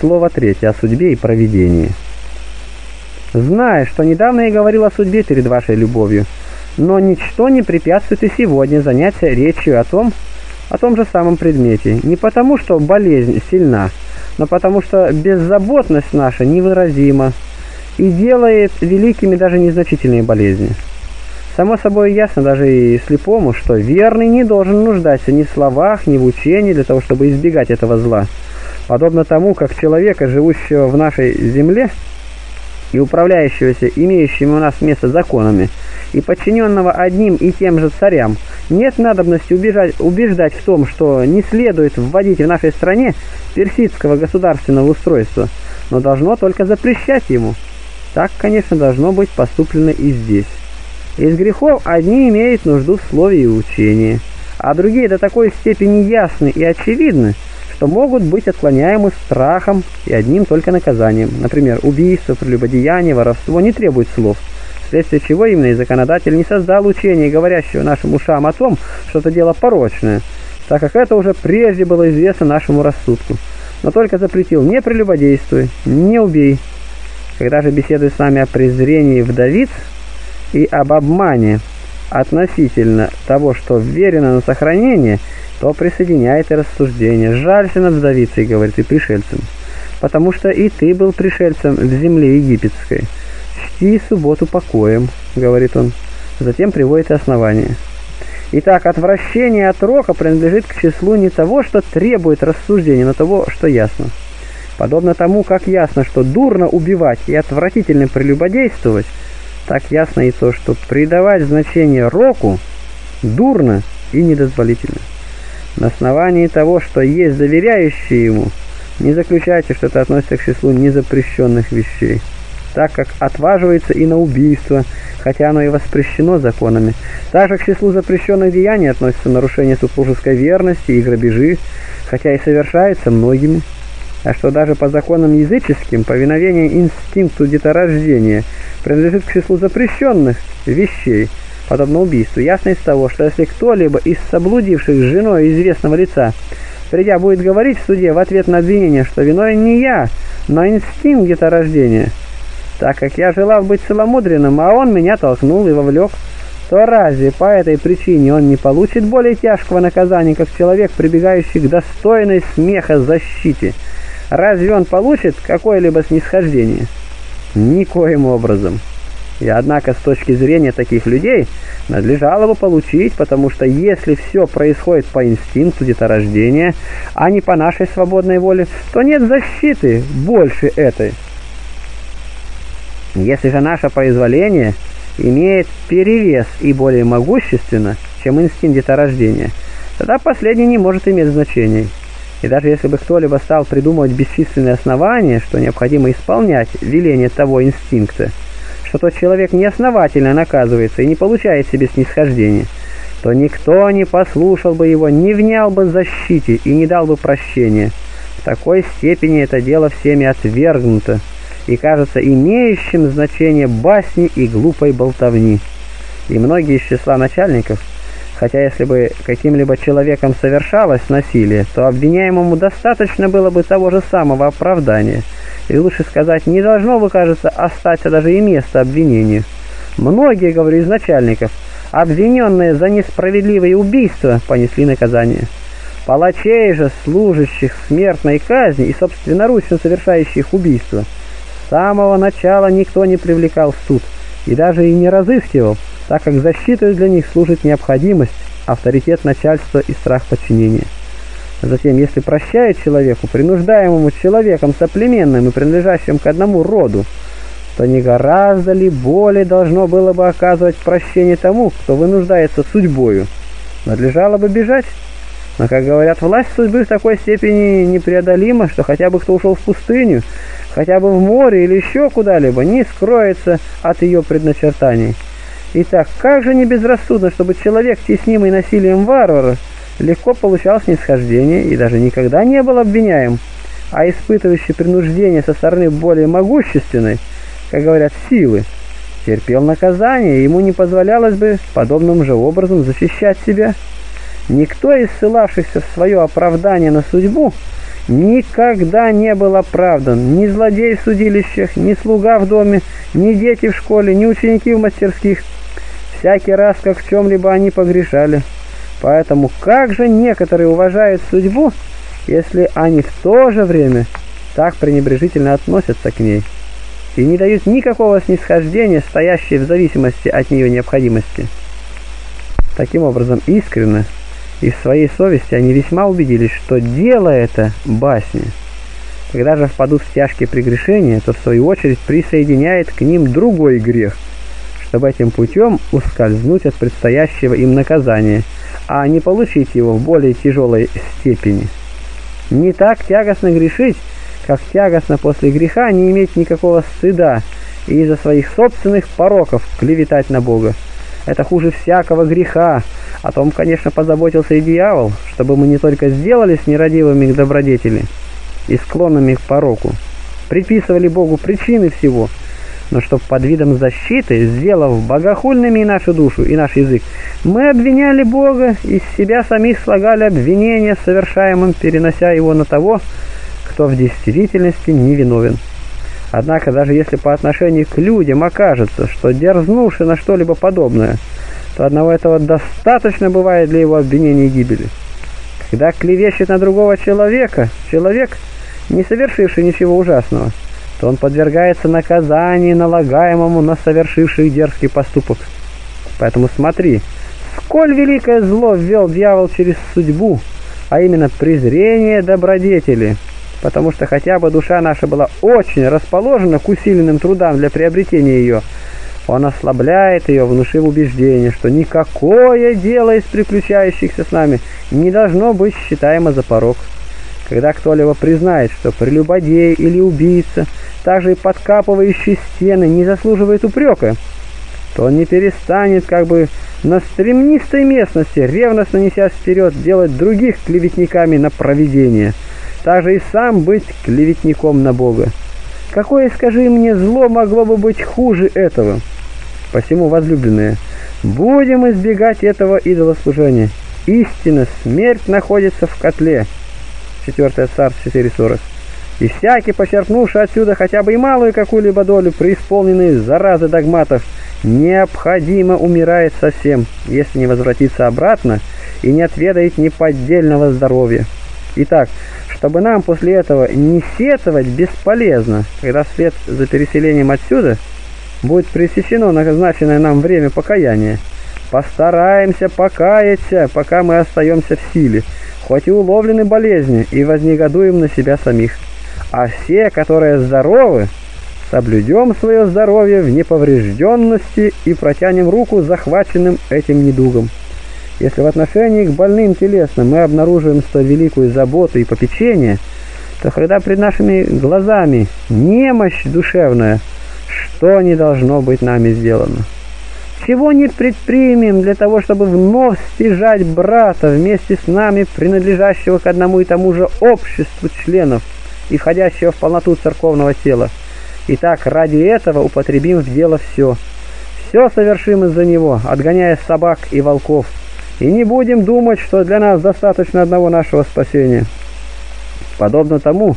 Слово третье о судьбе и провидении. Зная, что недавно я говорил о судьбе перед вашей любовью, но ничто не препятствует и сегодня заняться речью о том, о том же самом предмете. Не потому, что болезнь сильна, но потому, что беззаботность наша невыразима и делает великими даже незначительные болезни. Само собой ясно даже и слепому, что верный не должен нуждаться ни в словах, ни в учении для того, чтобы избегать этого зла. Подобно тому, как человека, живущего в нашей земле и управляющегося имеющими у нас место законами, и подчиненного одним и тем же царям, нет надобности убежать, убеждать в том, что не следует вводить в нашей стране персидского государственного устройства, но должно только запрещать ему. Так, конечно, должно быть поступлено и здесь. Из грехов одни имеют нужду в слове и учении, а другие до такой степени ясны и очевидны, что могут быть отклоняемы страхом и одним только наказанием. Например, убийство, прелюбодеяние, воровство не требуют слов, вследствие чего именно и законодатель не создал учения, говорящего нашим ушам о том, что это дело порочное, так как это уже прежде было известно нашему рассудку. Но только запретил «не прелюбодействуй, не убей». Когда же беседует с нами о презрении вдовиц и об обмане относительно того, что верено на сохранение – то присоединяет и рассуждение. «Жалься над вдовицей», — говорит, — «и пришельцем, потому что и ты был пришельцем в земле египетской. Чти субботу покоем», — говорит он. Затем приводит основание. Итак, отвращение от рока принадлежит к числу не того, что требует рассуждения, но того, что ясно. Подобно тому, как ясно, что дурно убивать и отвратительно прелюбодействовать, так ясно и то, что придавать значение року дурно и недозволительно. На основании того, что есть доверяющие ему, не заключайте, что это относится к числу незапрещенных вещей, так как отваживается и на убийство, хотя оно и воспрещено законами. Также к числу запрещенных деяний относится нарушение супружеской верности и грабежи, хотя и совершается многими. А что даже по законам языческим повиновение инстинкту деторождения принадлежит к числу запрещенных вещей – подобно убийству. Ясно из того, что если кто-либо из соблудивших с женой известного лица, придя, будет говорить в суде в ответ на обвинение, что виной не я, но инстинкт деторождения, так как я желал быть целомудренным, а он меня толкнул и вовлек, то разве по этой причине он не получит более тяжкого наказания, как человек, прибегающий к достойной смеха защите? Разве он получит какое-либо снисхождение? Никоим образом. И однако с точки зрения таких людей надлежало бы получить, потому что если все происходит по инстинкту деторождения, а не по нашей свободной воле, то нет защиты больше этой. Если же наше произволение имеет перевес и более могущественно, чем инстинкт деторождения, тогда последний не может иметь значения. И даже если бы кто-либо стал придумывать бесчисленные основания, что необходимо исполнять веление того инстинкта, что тот человек неосновательно наказывается и не получает себе снисхождения, то никто не послушал бы его, не внял бы защите и не дал бы прощения. В такой степени это дело всеми отвергнуто и кажется имеющим значение басни и глупой болтовни. И многие из числа начальников, хотя если бы каким-либо человеком совершалось насилие, то обвиняемому достаточно было бы того же самого оправдания – или лучше сказать, не должно бы, кажется, остаться даже и место обвинению. Многие, говорю, из начальников, обвиненные за несправедливые убийства, понесли наказание. Палачей же, служащих смертной казни и собственноручно совершающих убийства, с самого начала никто не привлекал в суд и даже и не разыскивал, так как защитой для них служит необходимость, авторитет начальства и страх подчинения. Затем, если прощает человеку, принуждаемому человеком соплеменным и принадлежащим к одному роду, то не гораздо ли более должно было бы оказывать прощение тому, кто вынуждается судьбою? Надлежало бы бежать? Но, как говорят, власть судьбы в такой степени непреодолима, что хотя бы кто ушел в пустыню, хотя бы в море или еще куда-либо, не скроется от ее предначертаний. Итак, как же не безрассудно, чтобы человек, теснимый насилием варвара, легко получал снисхождение и даже никогда не был обвиняем, а испытывающий принуждение со стороны более могущественной, как говорят, силы, терпел наказание, и ему не позволялось бы подобным же образом защищать себя. Никто из ссылавшихся в свое оправдание на судьбу никогда не был оправдан. Ни злодей в судилищах, ни слуга в доме, ни дети в школе, ни ученики в мастерских. Всякий раз, как в чем-либо они погрешали. Поэтому как же некоторые уважают судьбу, если они в то же время так пренебрежительно относятся к ней и не дают никакого снисхождения, стоящей в зависимости от нее необходимости? Таким образом, искренно и в своей совести они весьма убедились, что дело это басня. Когда же впадут в тяжкие прегрешения, то в свою очередь присоединяет к ним другой грех, чтобы этим путем ускользнуть от предстоящего им наказания, а не получить его в более тяжелой степени. Не так тягостно грешить, как тягостно после греха не иметь никакого стыда и из-за своих собственных пороков клеветать на Бога. Это хуже всякого греха. О том, конечно, позаботился и дьявол, чтобы мы не только сделались нерадивыми к добродетели и склонными к пороку, приписывали Богу причины всего, но чтоб под видом защиты, сделав богохульными и нашу душу, и наш язык, мы обвиняли Бога, и из себя самих слагали обвинения совершаемым, перенося его на того, кто в действительности невиновен. Однако, даже если по отношению к людям окажется, что дерзнувший на что-либо подобное, то одного этого достаточно бывает для его обвинения и гибели. Когда клевещет на другого человека, человек, не совершивший ничего ужасного, то он подвергается наказанию, налагаемому на совершивший дерзкий поступок. Поэтому смотри, сколь великое зло ввел дьявол через судьбу, а именно презрение добродетели – потому что хотя бы душа наша была очень расположена к усиленным трудам для приобретения ее, он ослабляет ее, внушив убеждение, что никакое дело из приключающихся с нами не должно быть считаемо за порог. Когда кто-либо признает, что прелюбодей или убийца, также и подкапывающий стены, не заслуживает упрека, то он не перестанет как бы на стремнистой местности, ревностно несясь вперед, делать других клеветниками на провидение – также и сам быть клеветником на Бога. Какое, скажи мне, зло могло бы быть хуже этого? Посему, возлюбленные, будем избегать этого идолослужения. Истина, смерть находится в котле. 4 Царств 4.40. И всякий, почерпнувший отсюда хотя бы и малую какую-либо долю преисполненной заразы догматов, необходимо умирает совсем, если не возвратится обратно и не отведает неподдельного здоровья. Итак, чтобы нам после этого не сетовать бесполезно, когда свет за переселением отсюда будет пресечено назначенное нам время покаяния. Постараемся покаяться, пока мы остаемся в силе, хоть и уловлены болезни, и вознегодуем на себя самих. А все, которые здоровы, соблюдем свое здоровье в неповрежденности и протянем руку захваченным этим недугом. Если в отношении к больным телесным мы обнаруживаем столь великую заботу и попечение, то когда пред нашими глазами немощь душевная, что не должно быть нами сделано? Чего не предпримем для того, чтобы вновь стяжать брата вместе с нами, принадлежащего к одному и тому же обществу членов и входящего в полноту церковного тела? Итак, ради этого употребим в дело все. Все совершим из-за него, отгоняя собак и волков – и не будем думать, что для нас достаточно одного нашего спасения. Подобно тому,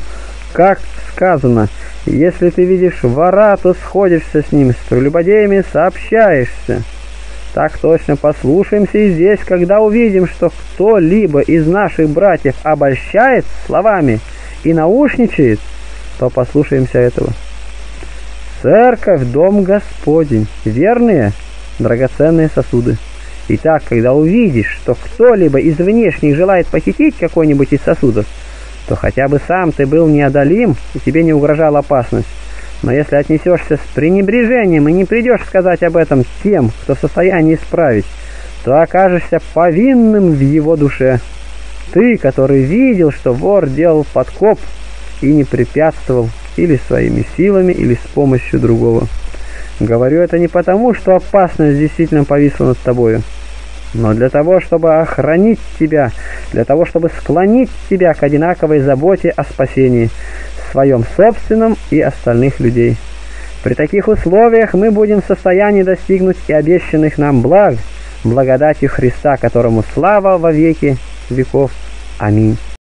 как сказано, если ты видишь вора, то сходишься с ним, с прелюбодеями сообщаешься. Так точно послушаемся и здесь, когда увидим, что кто-либо из наших братьев обольщает словами и наушничает, то послушаемся этого. Церковь – дом Господень, верные, драгоценные сосуды. Итак, когда увидишь, что кто-либо из внешних желает похитить какой-нибудь из сосудов, то хотя бы сам ты был неодолим, и тебе не угрожала опасность. Но если отнесешься с пренебрежением и не придешь сказать об этом тем, кто в состоянии исправить, то окажешься повинным в его душе. Ты, который видел, что вор делал подкоп и не препятствовал или своими силами, или с помощью другого. Говорю это не потому, что опасность действительно повисла над тобою, но для того, чтобы охранить тебя, для того, чтобы склонить тебя к одинаковой заботе о спасении, своем собственном и остальных людей. При таких условиях мы будем в состоянии достигнуть и обещанных нам благ, благодатью Христа, которому слава во веки веков. Аминь.